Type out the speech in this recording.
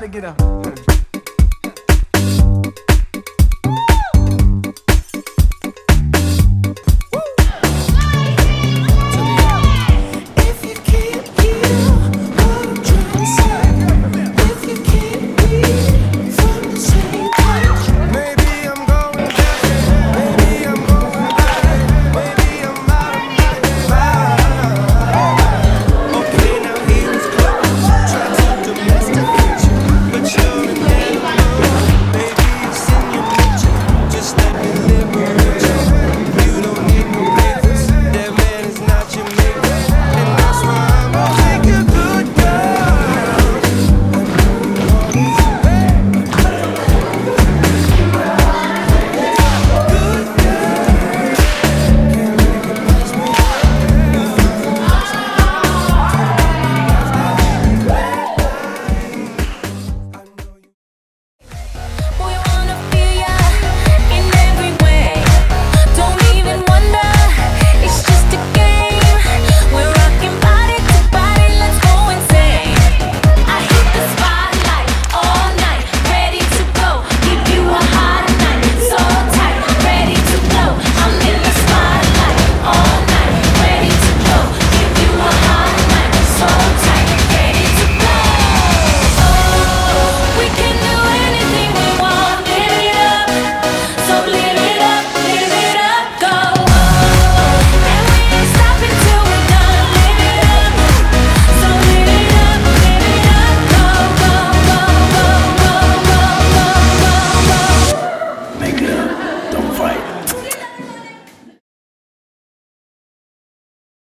Everybody get up.